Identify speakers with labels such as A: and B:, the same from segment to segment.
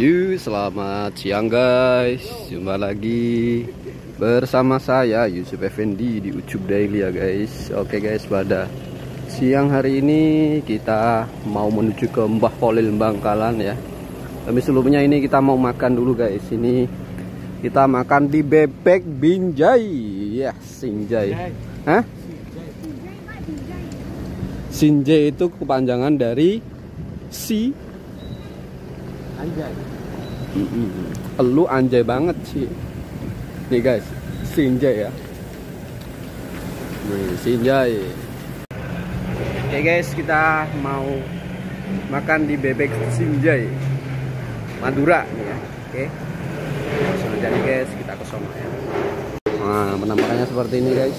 A: Yuk, selamat siang guys. Jumpa lagi bersama saya Yusuf Effendi di Ucup Daily ya guys. Oke guys, pada siang hari ini kita mau menuju ke Mbah Polil Bangkalan ya. Tapi sebelumnya ini kita mau makan dulu guys. Ini kita makan di Bebek Binjai. Ya, Sinjai. Hah? Sinjai itu kepanjangan dari si
B: Anjay.
A: Lu anjay banget sih. Nih guys, Sinjai ya. Nih, Sinjai. Oke guys, kita mau makan di bebek Sinjai. Madura nih ya. Oke. Langsung aja nih guys, kita ke ya. Nah, penampakannya seperti ini guys.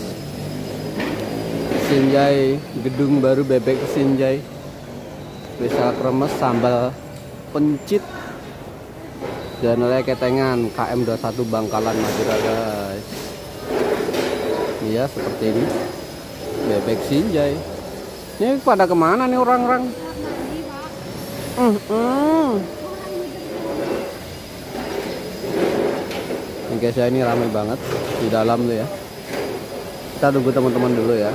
A: Sinjai, gedung baru bebek Sinjai. Spesial kremes sambal pencit oleh ketengan KM21 Bangkalan Madura guys. Iya seperti ini. Bebek sinjai. Ini pada ke mana nih orang-orang? Ini guys ya ini ramai banget di dalam tuh ya. Kita tunggu teman-teman dulu ya.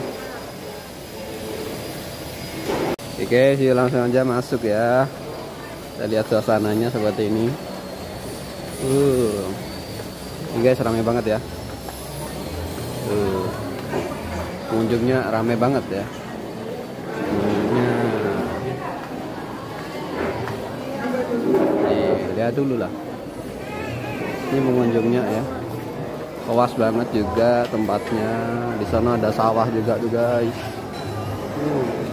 A: Oke sih langsung aja masuk ya. Kita lihat suasananya seperti ini uh guys ramai banget ya. Uh pengunjungnya ramai banget ya. Nih lihat dulu lah. Ini pengunjungnya ya. Luas banget juga tempatnya. Di sana ada sawah juga tuh guys. Uh.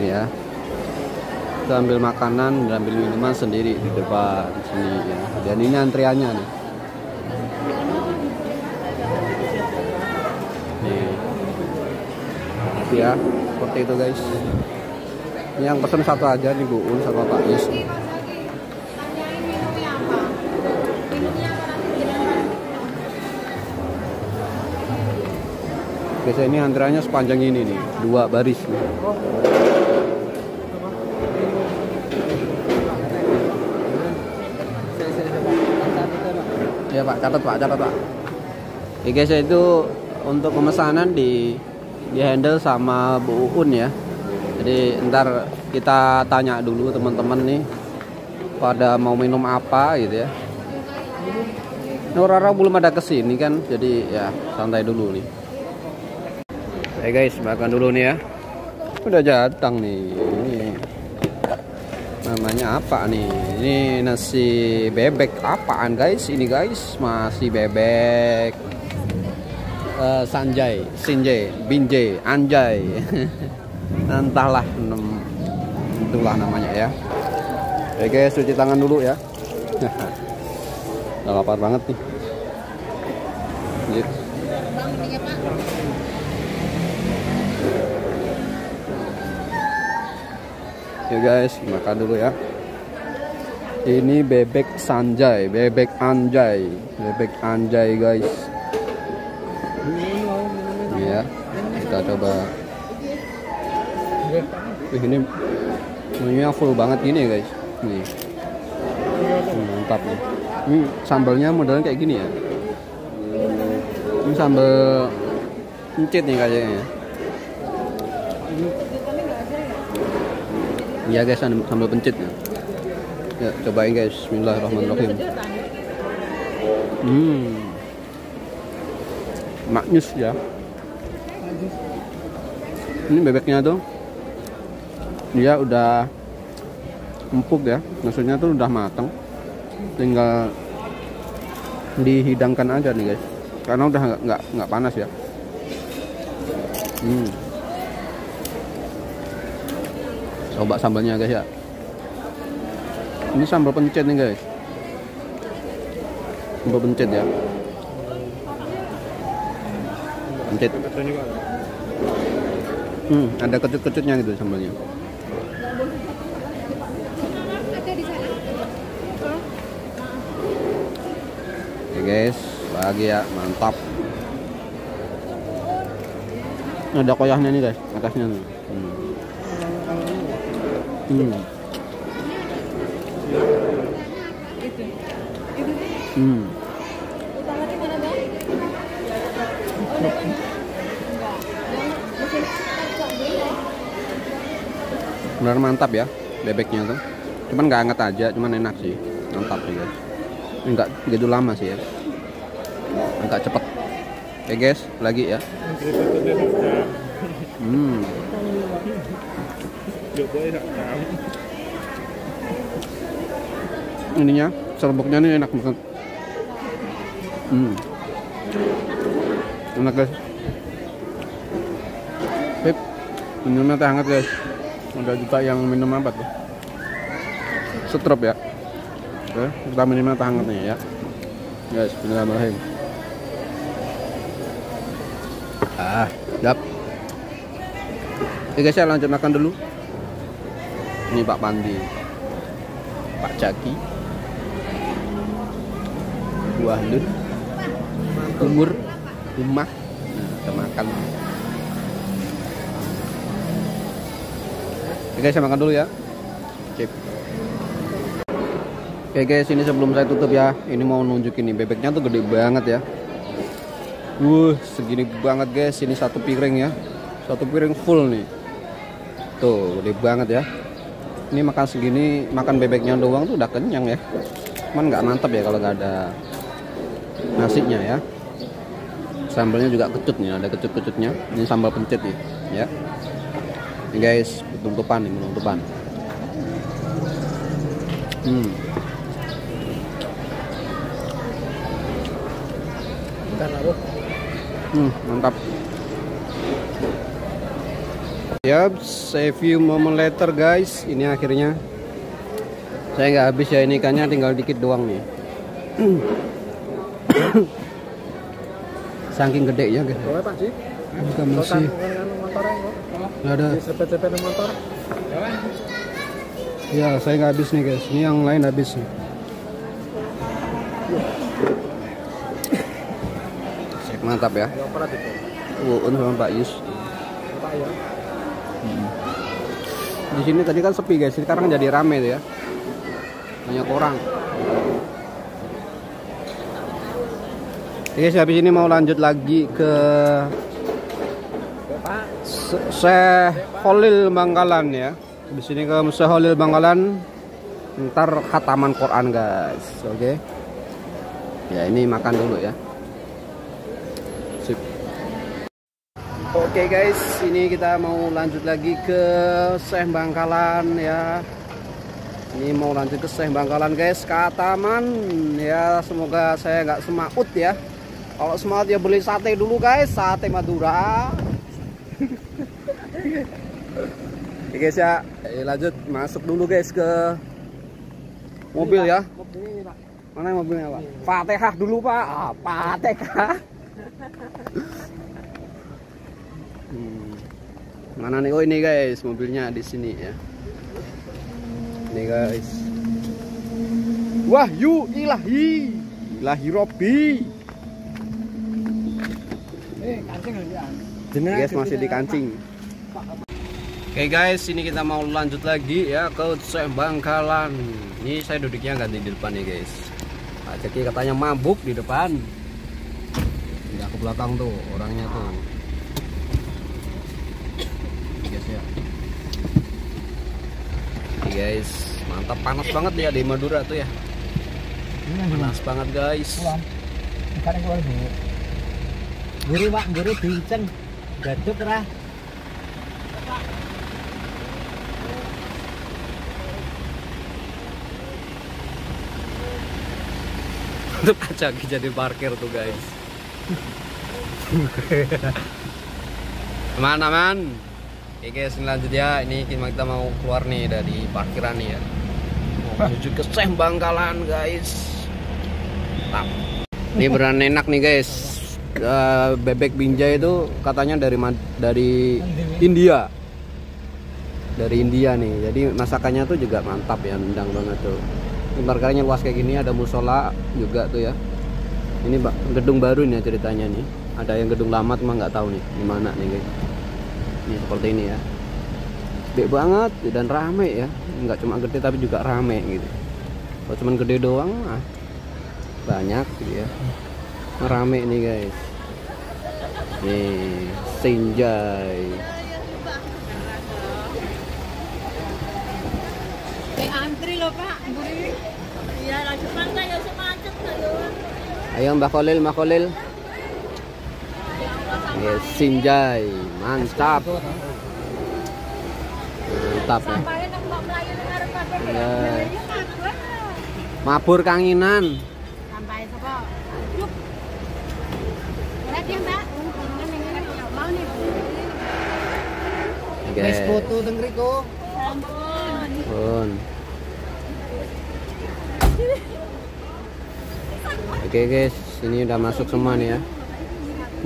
A: ini ya kita ambil makanan dan ambil minuman sendiri di depan sini ya. Dan ini antriannya nih. Nih. Ya, seperti itu guys. Ini yang pesan satu aja nih Bu Un sama Pak Is. Biasanya ini antriannya sepanjang ini nih, dua baris nih. Ya Pak, catat Pak, catat Pak. Guys, itu untuk pemesanan di di handle sama Bu Uun ya. Jadi ntar kita tanya dulu teman-teman nih pada mau minum apa gitu ya. Orang-orang belum ada ke sini kan, jadi ya santai dulu nih. Oke guys, makan dulu nih ya. Udah datang nih. Namanya apa nih ini nasi bebek apaan guys? Ini guys masih bebek. Uh, sanjay sinjay binjay anjay. Entahlah itulah namanya ya. Oke guys cuci tangan dulu ya. Udah lapar banget nih. Ya guys makan dulu ya ini bebek sanjay bebek anjay bebek anjay guys. Ya kita coba. Wih, ini menunya full banget gini guys. Nih. Mantap nih. Ini sambalnya modelnya kayak gini ya? Ini sambal encit nih kayaknya. Iya guys, sambal pencit ya. Ya, cobain guys. Bismillahirrahmanirrahim. Hmm. Maknyus ya. Ini bebeknya tuh dia udah empuk ya. Maksudnya tuh udah matang. Tinggal dihidangkan aja nih guys. Karena udah nggak nggak panas ya. Hmm. coba sambalnya guys ya ini sambal pencet nih guys. Sambal pencet ya. Pencet. Hmm ada kecut-kecutnya gitu sambalnya. Oke guys. Lagi ya. Mantap. Ada koyahnya nih guys. Atasnya nih. Hmm. Hmm. Hmm.
C: Enggak.
A: Benar mantap ya bebeknya tuh. Cuman nggak hangat aja cuman enak sih. Mantap sih guys. Ini nggak gitu lama sih ya. Agak cepet. Oke guys lagi ya. Hmm ininya serbuknya ini enak banget. Hmm. Enak guys. Pip, minumnya teh hangat guys. Ada juga yang minum apa tuh? Setrop ya. Oke kita minumnya teh hangat nih ya. Guys bismillahirrahmanirrahim. Ah siap. Oke guys ya lanjut makan dulu. Ini Pak Pandi. Pak Jaki buah lun umur rumah makan Oke guys, saya makan dulu ya. Sip. Oke guys, ini sebelum saya tutup ya, ini mau nunjukin nih bebeknya tuh gede banget ya. Wuh, segini banget guys. Ini satu piring ya, satu piring full nih. Tuh, gede banget ya. Ini makan segini, makan bebeknya doang tuh udah kenyang ya. Cuman nggak mantap ya kalau nggak ada nasinya ya. Sambalnya juga kecut nih, ada kecut-kecutnya. Ini sambal pencit nih, ya. Ini guys, penutupan nih, penutupan. Hmm. Hmm, mantap. Yap, a few moment later guys, ini akhirnya saya nggak habis ya ini ikannya tinggal dikit doang nih. Saking gede ya guys.
B: Boleh, Pak, Kalau
A: masih
B: kan motornya kok.
A: nggak ada.
B: Di sepet-sepet motor.
A: Ya, saya nggak habis nih guys. Ini yang lain habis nih. Mantap ya. Uun sama Pak Yus.
B: Pak ya.
A: Di sini tadi kan sepi guys, sekarang jadi rame tuh ya. Banyak orang. Oke guys, habis ini mau lanjut lagi ke
B: Pak.
A: Se- Syekh Holil Bangkalan ya. Di sini ke Syekh Holil Bangkalan. Ntar khataman Quran guys. Oke. Ya ini makan dulu ya. Sip. Oke guys, ini kita mau lanjut lagi ke Syekh Bangkalan ya. Ini mau lanjut ke Syekh Bangkalan guys, ke Ataman ya. Semoga saya nggak semaut ya. Kalau semaut ya beli sate dulu guys, sate Madura. Oke guys ya, Eh, lanjut masuk dulu guys ke mobil ya.
B: Ini.
A: Mana mobilnya pak? Fatihah dulu pak. Ah, Fatihah. Hmm. Mana nih? Oh ini guys, mobilnya di sini ya. Ini guys. Wahyu ilahi, ilahi Robi.
B: Ya.
A: Guys masih di kancing. Oke guys, ini kita mau lanjut lagi ya ke Syekh Bangkalan. Ini saya duduknya ganti di depan nih guys. Pak Jeki katanya mabuk di depan. Nggak ke belakang tuh orangnya tuh. Guys ya. Ini guys, mantap panas banget ya di Madura tuh ya. Panas banget guys.
B: Pulang. Sekarang keluar dulu. Guru, Pak, guru diincen. Gaduk.
A: Untuk Pak Jaki jadi parkir tuh guys. Aman. Oke guys, lanjut ya. Ini kita mau keluar nih dari parkiran nih ya. Mau menuju ke Syekh Bangkalan guys. Ini beneran enak nih guys. Eh, bebek binjai itu katanya dari dari India. Dari India nih. Jadi masakannya tuh juga mantap ya, nendang banget tuh. Ini parkirannya luas kayak gini, ada musola juga tuh ya. Ini gedung baru nih ya ceritanya nih. Ada yang gedung lama cuma nggak tahu nih di mana nih guys. Ini seperti ini ya. Gede banget dan rame ya. Nggak cuma gede tapi juga rame gitu. Kalau cuma gede doang, ah, banyak gitu ya rame nih guys. Nih Senjai.
C: Eh, antri loh Pak, buri. Iya, depan kayak semacet kayak.
A: ayo Mbak Kolil Mbak Kolil ya, Sinjai mantap. Mantap ya
C: kabeh.
A: mabur kanginan.
C: Sampai sapa? Ya, Mbak. Yang ngarep mau nih.
A: Oke.
B: Wis foto teng mriku.
C: Ampun.
A: Pun. Oke guys, ini udah masuk semua nih ya.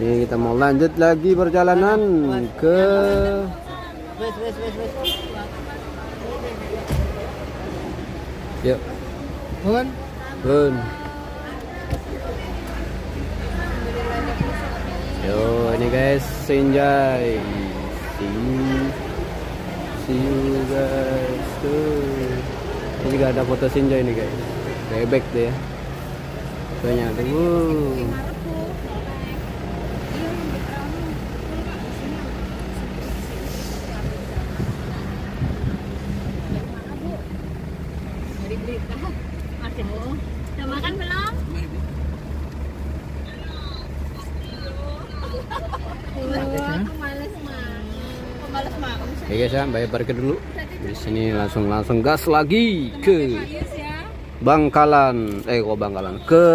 A: Ini kita mau lanjut lagi perjalanan ke. Yuk,
B: Pun.
A: Bun. Yo, ini guys, Senjai. See you. See guys. Ini juga ada foto Senjai nih guys. Bebek deh ya. Banyak tuh. Wuh.
C: Dari berita. Aduh. Udah makan belum? Aduh, aku males makan. Aku males
A: guys ya, bayar parkir dulu. Di sini langsung langsung gas lagi ke. Bangkalan. Eh kok Bangkalan? Ke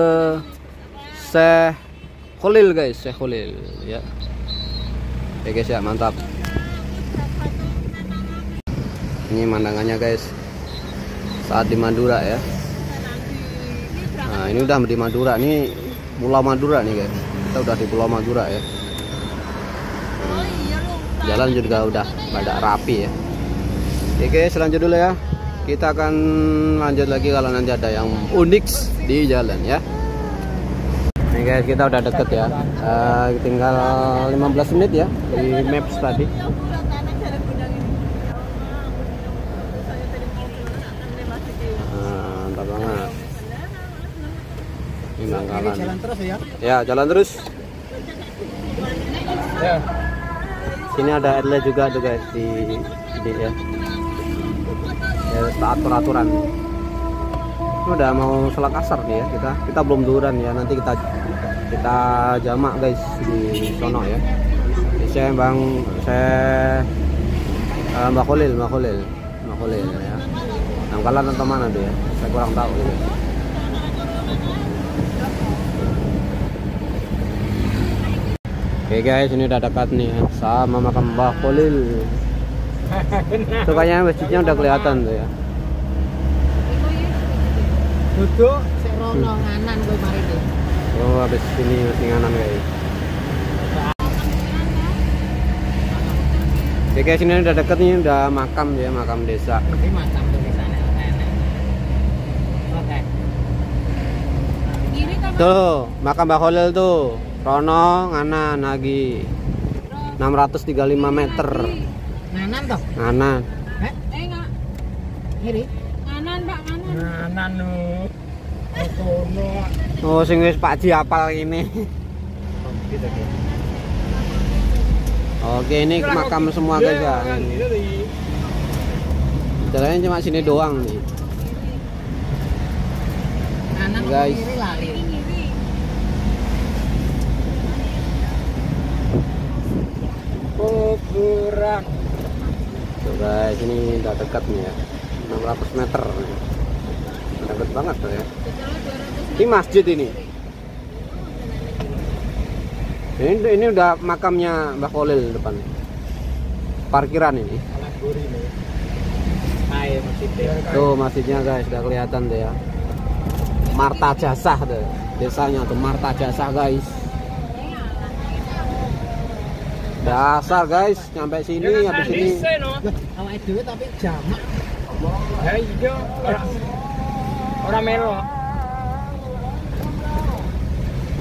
A: Syekh Khalil guys, Syekh Khalil ya. Oke guys ya, mantap. Ini mandangannya guys. Saat di Madura ya. Nah, ini udah di Madura nih Pulau Madura nih guys. Kita udah di Pulau Madura ya. Jalan juga udah pada rapi ya. Oke lanjut dulu ya. Kita akan lanjut lagi kalau nanti ada yang unik di jalan ya. Nih guys, kita udah deket ya. Eh, tinggal 15 menit ya di maps tadi. Nah, banget. Ini
B: jalan terus ya.
A: Ya, jalan terus.
B: Ya.
A: Sini ada outlet juga tuh guys di di ya. Ya, atur aturan. Ini udah mau sholat asar nih ya kita. Kita belum duran ya. Nanti kita kita jamak guys di sono ya. Ini saya bang saya eh, Mbak Khalil, Mbak Khalil, Mbak Khalil ya. Nangkalan atau mana tuh ya? Saya kurang tahu. Ya. Oke guys, ini udah dekat nih ya, sama makam Mbah Khalil. Tuh kayaknya masjidnya udah kelihatan tuh ya.
B: Duduk sik rono nganan kowe mari iki.
A: Oh, habis ini masih nganan guys. Oke guys, ini udah deket nih, udah makam ya, makam desa.
B: Iki macam tulisane enak. Oke.
A: Tuh, makam Mbah Khalil tuh. Rono nganan lagi. 635 meter.
B: Nganan toh?
A: Nganan.
B: Heh,
C: Eh enggak.
B: kiri.
C: Kanan, Pak.
B: Nganan nu. Kono.
A: Oh, sing wis Pak Ji hafal ini. Oke, ini makam semua guys ya. Jalannya cuma sini doang nih.
B: Nganan
A: Guys.
B: Kuburan.
A: Tuh guys, ini udah dekat nih ya. 600 meter. Dekat banget tuh ya. Ini masjid ini. Ini, ini udah makamnya Mbah Khalil depan. Parkiran ini.
B: Masjid.
A: Tuh masjidnya guys, udah kelihatan tuh ya. Marta Jasah tuh. Desanya tuh Marta Jasah guys. Dasar guys, nyampe sini habis ini.
B: Loh, awake dhewe tapi jamak.
D: Ya iya, ora ora melo.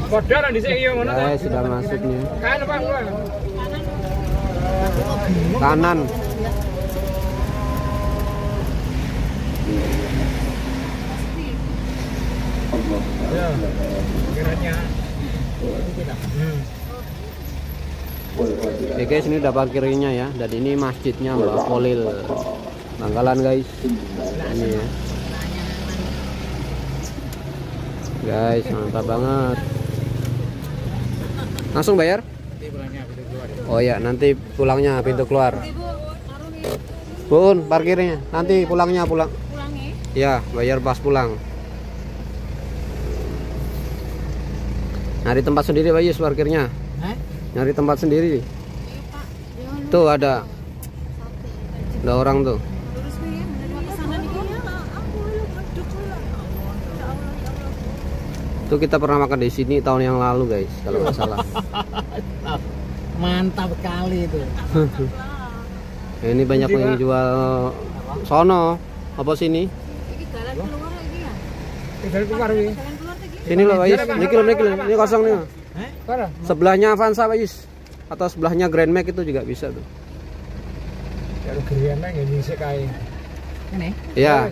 D: Padha ra dhisik iya ngono.
A: Guys, sudah masuk nih.
D: Kan Pak.
A: Kanan.
D: Ya. Kiranya. Hmm.
A: Oke guys, ini udah parkirnya ya. Dan ini masjidnya Mbak Kholil. Bangkalan guys. Ini ya. Guys, mantap banget. Langsung bayar? Oh ya, nanti pulangnya pintu keluar. Bun, parkirnya. Nanti pulangnya pulang. Ya,
C: ya.
A: bayar pas pulang. Nyari tempat sendiri Pak Yus parkirnya. Nyari tempat sendiri.
C: Iya, Pak. Jangan
A: Tuh ada ada orang tuh.
C: lurus nih ya. Mau ke sana nih, Kak.
A: Tuh kita pernah makan di sini tahun yang lalu guys, kalau nggak salah.
B: Mantap sekali itu.
A: Ya, ini banyak yang jual sono. Apa sini?
C: Ini jalan keluar lagi ya. Jalan keluar.
A: Sini loh, loh. Ini kosong nih.
D: Para.
A: Sebelahnya Avanza, Pak Yus. Atau sebelahnya Grand Max itu juga bisa tuh.
D: Kalau gerian nang ini sik kae.
B: Ini.
A: Iya,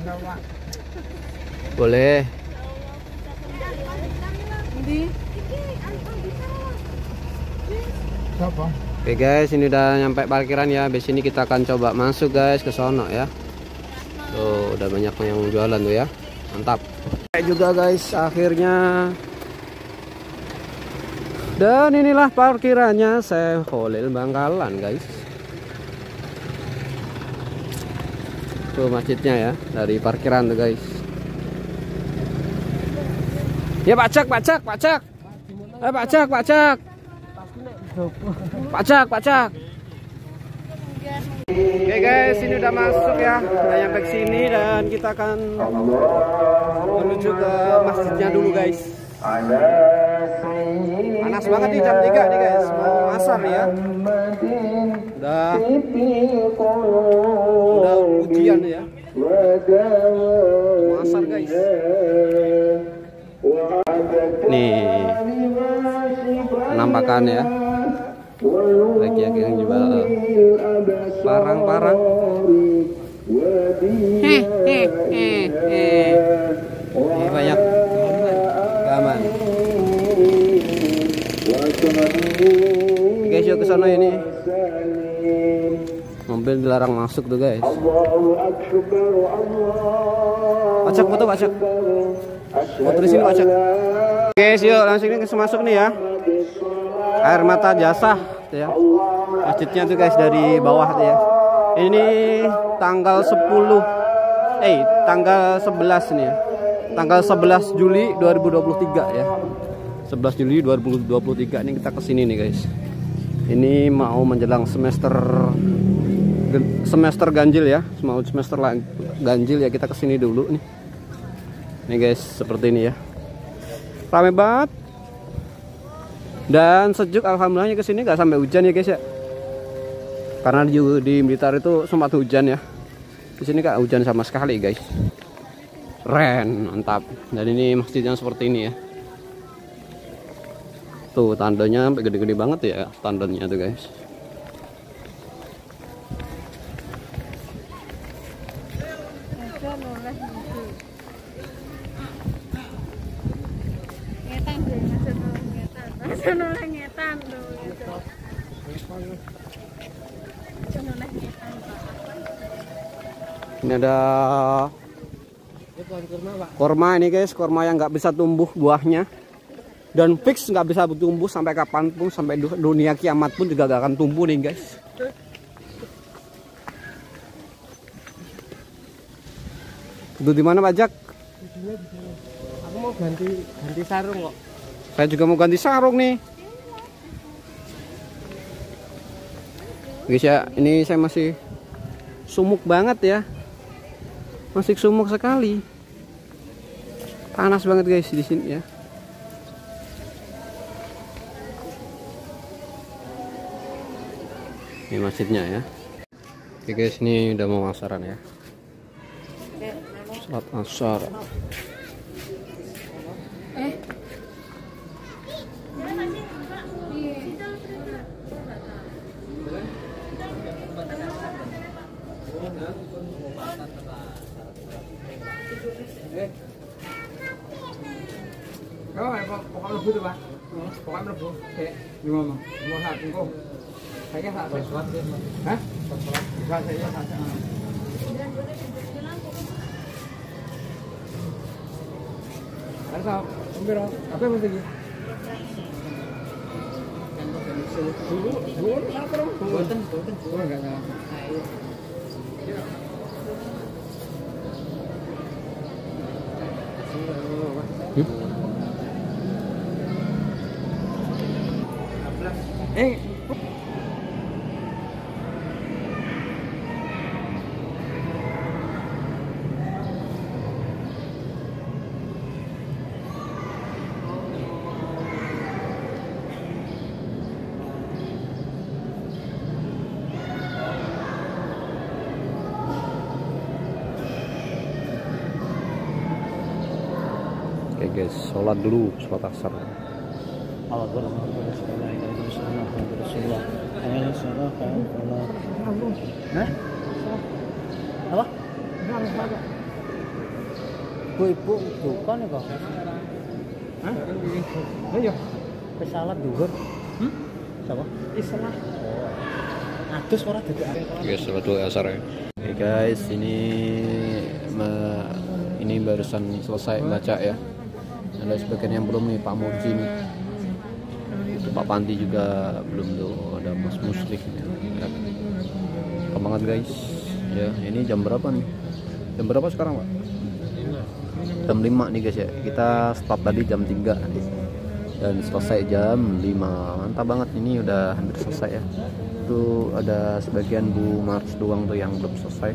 A: boleh.
C: Ini.
D: Siapa?
A: Oke guys, ini udah nyampe parkiran ya. Habis ini kita akan coba masuk guys ke sono ya. Tuh, udah banyak yang jualan tuh ya. Mantap. Kayak juga guys, akhirnya dan inilah parkirannya saya Bangkalan guys. Tuh masjidnya ya dari parkiran tuh guys. Ya pacak, pacak, pacak. Eh pacak, pacak. Pacak, pacak. Oke guys, ini udah masuk ya. Udah nyampe sini dan kita akan menuju ke masjidnya dulu guys. Panas banget nih jam 3 nih guys. Mau asar ya. Udah udah ujian ya. Mau asar guys. Nih penampakan ya. Lagi yang jual parang-parang. Heh, heh, heh, heh. Ini banyak Yuk ke sana ini. Mobil dilarang masuk tuh guys. Pacak foto pacak. Foto di sini pacak. Guys, yuk langsung ini masuk nih ya. Air mata jasa ya. Masjidnya tuh guys dari bawah tuh ya. Ini tanggal 10 eh tanggal 11 nih ya. Tanggal 11 Juli 2023 ya. 11 Juli 2023 ini kita ke sini nih guys. Ini mau menjelang semester semester ganjil ya. Mau semester ganjil ya kita ke sini dulu nih. Nih guys seperti ini ya. Rame banget. Dan sejuk alhamdulillahnya ke sini nggak sampai hujan ya guys ya. Karena di, di Blitar itu sempat hujan ya. Di sini nggak hujan sama sekali guys. Ren, mantap. Dan ini masjidnya seperti ini ya. Tuh tandanya sampai gede-gede banget ya tandanya tuh guys. Ini ada korma ini guys, korma yang nggak bisa tumbuh buahnya. Dan fix nggak bisa tumbuh sampai kapan pun, sampai du- dunia kiamat pun juga gak akan tumbuh nih guys. Itu di mana pajak?
B: Aku mau ganti ganti sarung kok.
A: Saya juga mau ganti sarung nih. Guys ya, ini saya masih sumuk banget ya. Masih sumuk sekali. Panas banget guys di sini ya. Ini masjidnya ya. Oke guys, ini udah mau asaran ya. Salat asar.
D: Kau apa pokok lebu tuh, Pak? Pokok lebu. Kayak gimana? Mau saat engko. Saya saat sesuatu. Hah? Enggak saya saat. Ada Umbiro, apa yang penting? Dulu, dulu apa dong? Boten, boten. Oh, enggak salah. Eh,
A: Oke guys, sholat dulu, sholat asar.
B: Allah? Apa? Bu ibu bukan ya kok?
D: Hah? Ayo.
B: Pesalat duhur.
D: Hmm? Islah.
B: Oh. Adus ora dadi
A: Guys, sholat dulu asar ya. Oke guys, ini ini barusan selesai baca ya. Ada sebagian yang belum nih Pak Murji nih. Itu Pak Panti juga belum tuh ada Mas Muslih nih. Banget guys. Ya, ini jam berapa nih? Jam berapa sekarang, Pak? Jam 5 nih guys ya. Kita start tadi jam 3 nih. Dan selesai jam 5. Mantap banget ini udah hampir selesai ya. Itu ada sebagian Bu Mars doang tuh yang belum selesai.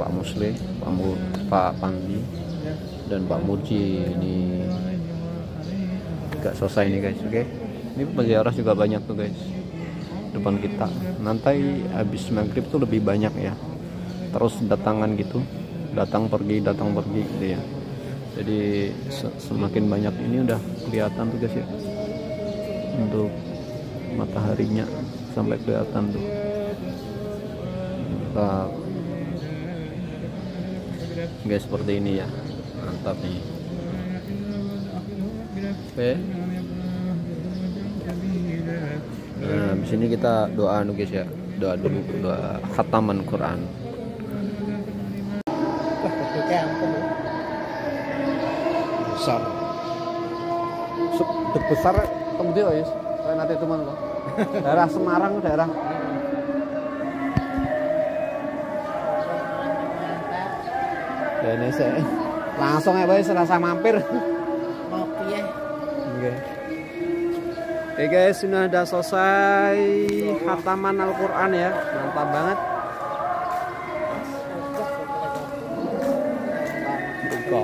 A: Pak Musli, Pak Pak Pandi dan Pak Murji ini gak selesai nih guys, oke? Ini peziarah juga banyak tuh guys depan kita. Nanti habis maghrib tuh lebih banyak ya. Terus datangan gitu, datang pergi, datang pergi gitu ya. Jadi se- semakin banyak ini udah kelihatan tuh guys ya. Untuk mataharinya sampai kelihatan tuh. Kita guys seperti ini ya nih oke. Nah habis ini kita doa anu guys ya. Doa dulu doa khataman Quran. Besar. Besar tunggu dia ya kayak nanti teman lo. Daerah Semarang daerah. Indonesia langsung ya boy serasa mampir
B: Ngopi ya.
A: Oke. Oke guys, sudah ada selesai khataman Al-Qur'an ya. Mantap banget. Buka.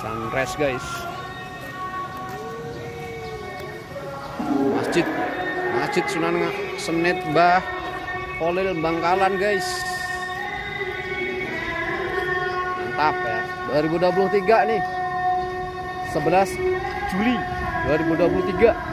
A: Sunrise guys. Masjid. Masjid Sunan Senit Mbah Kolil Bangkalan guys. Mantap ya. 2023 nih. 11 Juli 2023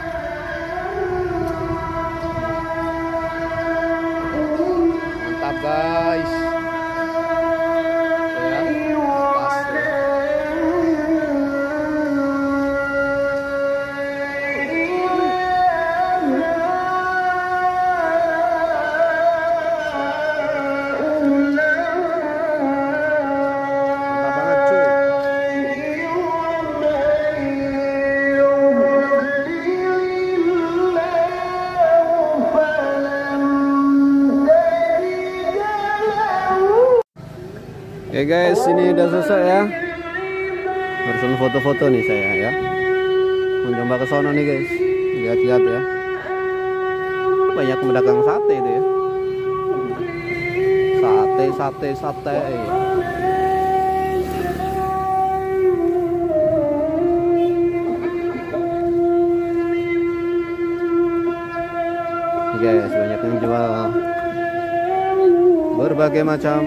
A: Oke guys, ini udah selesai ya. Barusan foto-foto nih saya ya. Mau coba ke sono nih guys. Lihat-lihat ya. Banyak pedagang sate itu ya. Sate, sate, sate. Guys, banyak yang jual berbagai macam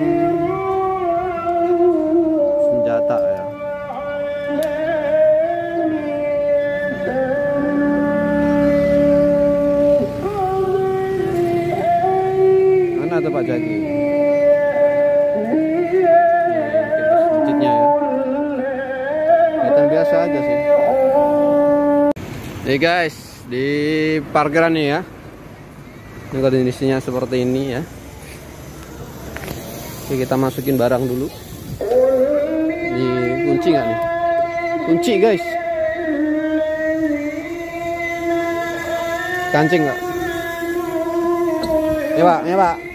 A: atau Pak Jaki? Iya. Iya, ya. Kelihatan biasa aja sih. Nih guys, di parkiran nih ya. Ini kondisinya seperti ini ya. Oke, kita masukin barang dulu. Ini kunci nggak nih? Kunci guys. Kancing nggak? Ya pak, ya pak.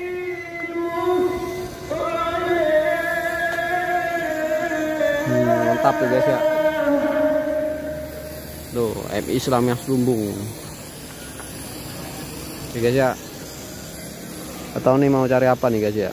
A: Mantap tuh guys ya. Tuh, MI Islam yang selumbung. Oke guys ya. Atau nih mau cari apa nih guys ya?